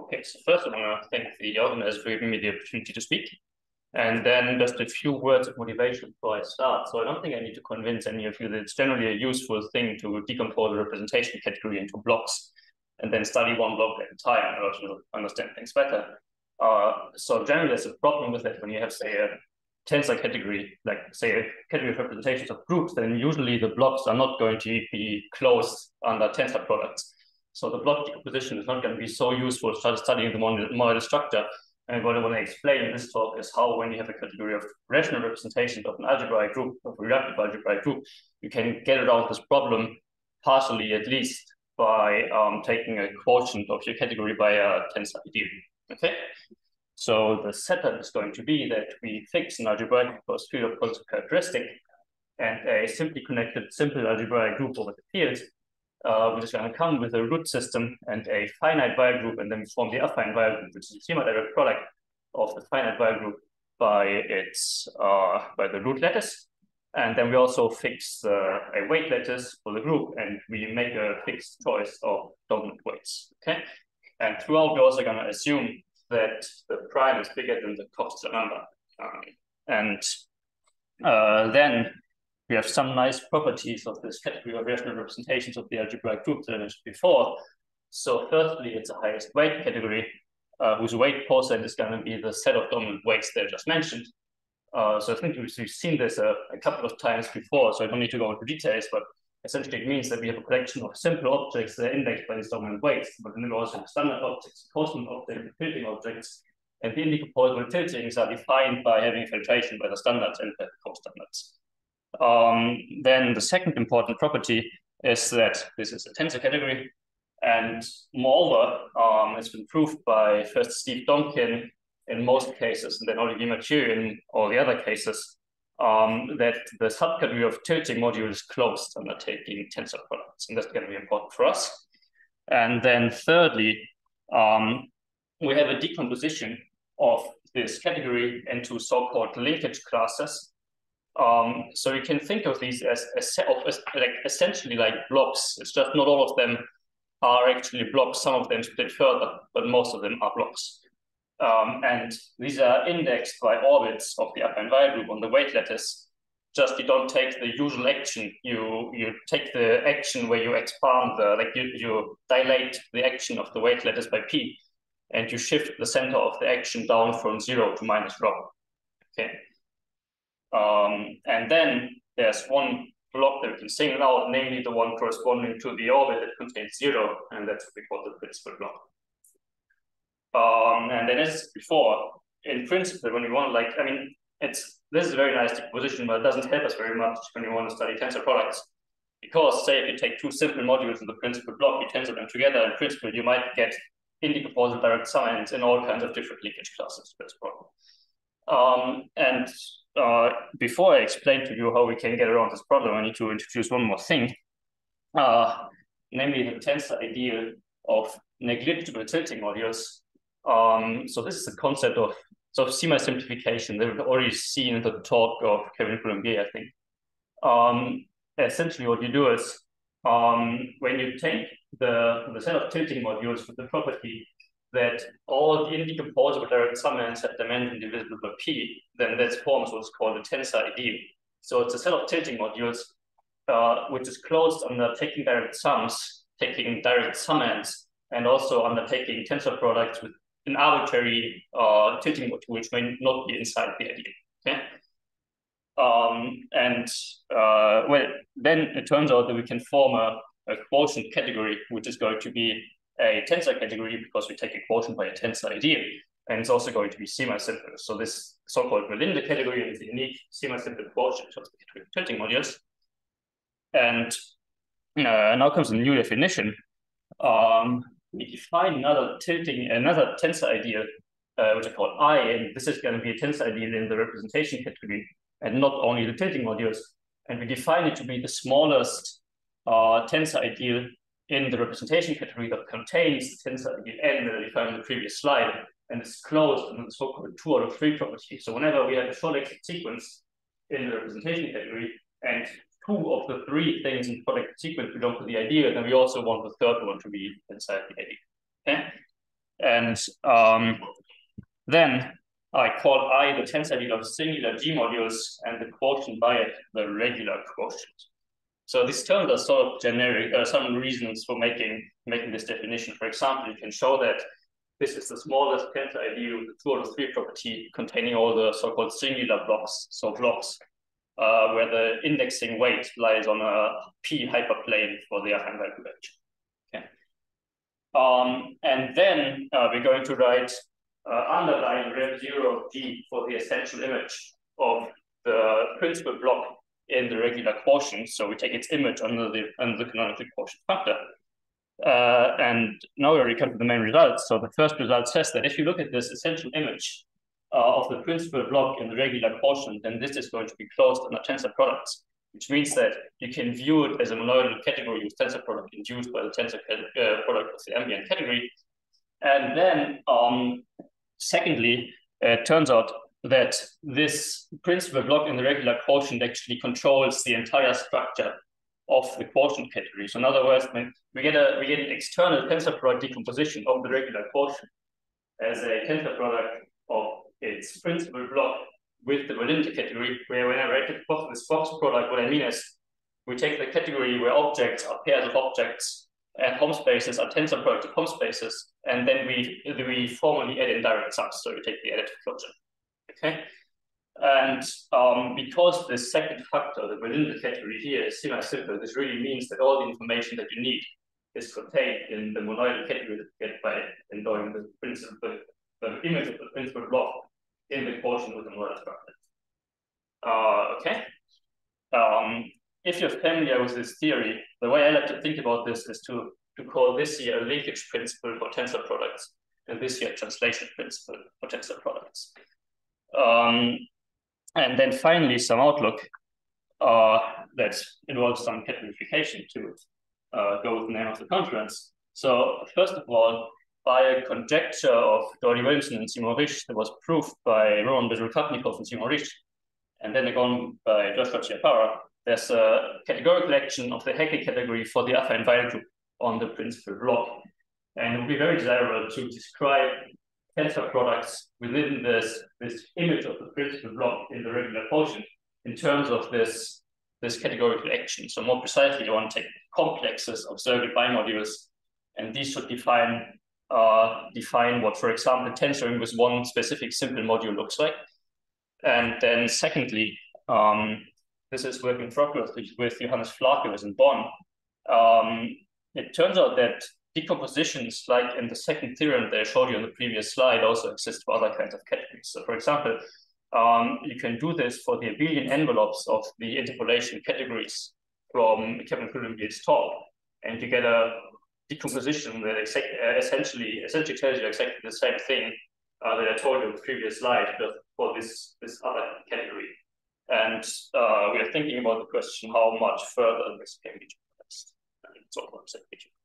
Okay, so first I want to thank the organizers for giving me the opportunity to speak. And then just a few words of motivation before I start. So I don't think I need to convince any of you that it's generally a useful thing to decompose a representation category into blocks and then study one block at a time in order to understand things better. Uh, so generally there's a problem with that when you have, say, a tensor category, like say a category of representations of groups, then usually the blocks are not going to be closed under tensor products. So the block decomposition is not going to be so useful to studying the monoidal structure. And what I want to explain in this talk is how when you have a category of rational representations of an algebraic group, of a reductive algebraic group, you can get around this problem partially at least by um, taking a quotient of your category by a tensor ideal. Okay? So the setup is going to be that we fix an algebraic closed field of positive characteristic and a simply connected simple algebraic group over the field uh, which is going to come with a root system and a finite Weyl group, and then we form the affine Weyl group, which is a semi-direct product of the finite Weyl group by its uh, by the root lattice. And then we also fix uh, a weight lattice for the group, and we make a fixed choice of dominant weights. Okay, and throughout we're also going to assume that the prime is bigger than the Coxeter number, um, and uh, then we have some nice properties of this category of rational representations of the algebraic group that I mentioned before. So firstly, it's a highest weight category, uh, whose weight quotient is going to be the set of dominant weights that I just mentioned. Uh, so I think we've seen this a, a, couple of times before, so I don't need to go into details, but essentially it means that we have a collection of simple objects that are indexed by these dominant weights, but then we also have standard objects, costandard objects, tilting objects, and the indecomposable tiltings are defined by having filtration by the standards and the co-standards. Um, then the second important property is that this is a tensor category. And moreover, um, it's been proved by first Steve Donkin in most cases, and then Olivier Mathieu in all the other cases, um, that the subcategory of tilting module is closed under taking tensor products. And that's going to be important for us. And then thirdly, um, we have a decomposition of this category into so-called linkage classes um, so you can think of these as, as, as like essentially like blocks. It's just not all of them are actually blocks. Some of them split further, but most of them are blocks. Um, and these are indexed by orbits of the affine Weyl group on the weight lattice. Just you don't take the usual action. You you take the action where you expand the like you, you dilate the action of the weight lattice by p, and you shift the center of the action down from zero to minus rho. Okay. Um, and then there's one block that we can single out, namely the one corresponding to the orbit that contains zero, and that's what we call the principal block. Um, and then as before, in principle, when we want like, I mean, it's this is a very nice decomposition, but it doesn't help us very much when you want to study tensor products. Because say if you take two simple modules in the principal block, you tensor them together, in principle, you might get indecomposable direct summands in all kinds of different linkage classes. That's a problem. Um, and uh, before I explain to you how we can get around this problem, I need to introduce one more thing, uh, namely the tensor ideal of negligible tilting modules. Um, so this is the concept of sort of semi-simplification that we've already seen in the talk of Kevin Coulembier, I think. Um, essentially what you do is um, when you take the, the set of tilting modules with the property that all the indecomposable direct summands have dimension divisible by p, then that forms what's called a tensor ideal. So it's a set of tilting modules uh, which is closed under taking direct sums, taking direct summands, and also under taking tensor products with an arbitrary uh, tilting module which may not be inside the ideal. Okay. Um, and uh, well, then it turns out that we can form a, a quotient category, which is going to be a tensor category because we take a quotient by a tensor ideal. And it's also going to be semi-simple. So this so-called Verlinde category is the unique semi-simple quotient of the tilting modules. And uh, now comes a new definition. Um, we define another tilting, another tensor ideal, uh, which I call I, and this is going to be a tensor ideal in the representation category, and not only the tilting modules. And we define it to be the smallest uh, tensor ideal in the representation category that contains the tensor n that we found in the previous slide, and it's closed in the so-called two out of three property. So whenever we have a short exact sequence in the representation category, and two of the three things in the product sequence belong to the ideal, then we also want the third one to be inside the ideal. Okay? And um, then I call I the tensor of singular G modules and the quotient by it the regular quotient. So these terms are sort of generic, uh, some reasons for making, making this definition. For example, you can show that this is the smallest tensor ideal with the two of three property containing all the so-called singular blocks, so blocks uh, where the indexing weight lies on a p hyperplane for the affine value. Okay. Um, and then uh, we're going to write uh, underline Rep zero g for the essential image of the principal block in the regular quotient. So we take its image under the under the canonical quotient functor. Uh, and now we already come to the main results. So the first result says that if you look at this essential image uh, of the principal block in the regular quotient, then this is going to be closed under tensor products, which means that you can view it as a monoidal category with tensor product induced by the tensor uh, product of the ambient category. And then, um, secondly, it turns out that this principal block in the regular quotient actually controls the entire structure of the quotient category. So in other words, we get a we get an external tensor product decomposition of the regular quotient as a tensor product of its principal block with the Verlinde category, where when I write this box product, what I mean is we take the category where objects are pairs of objects and Hom spaces are tensor product of Hom spaces, and then we we formally add indirect sums. So we take the additive closure. Okay. And um, because the second factor that within the category here is semi-simple, this really means that all the information that you need is contained in the monoidal category that you get by employing the principal, the image of the principal block in the quotient with the monoidal structure. Uh, okay. Um, if you're familiar with this theory, the way I like to think about this is to, to call this here a linkage principle for tensor products, and this here translation principle for tensor products. Um, and then finally, some outlook uh, that involves some categorification to uh, go with the name of the conference. So first of all, by a conjecture of Geordie Williamson and Simon Riche that was proved by Roman Bezrukavnikov and Simon Riche, and then again by Joshua Ciappara, there's a categorical action of the Hecke category for the affine Weyl group on the principal block. And it would be very desirable to describe tensor products within this, this image of the principal block in the regular quotient in terms of this, this categorical action. So more precisely, you want to take complexes of Soergel bimodules, and these should define uh, define what, for example, tensoring with one specific simple module looks like. And then secondly, um, this is work in progress with Johannes Flake in Bonn. Um, it turns out that decompositions, like in the second theorem that I showed you on the previous slide, also exist for other kinds of categories. So for example, um, you can do this for the abelian envelopes of the interpolation categories from Kevin Coulembier's talk, and you get a decomposition that uh, essentially essentially tells you exactly the same thing uh, that I told you in the previous slide, but for this this other category. And uh, we are thinking about the question how much further this can be generalized. And so on.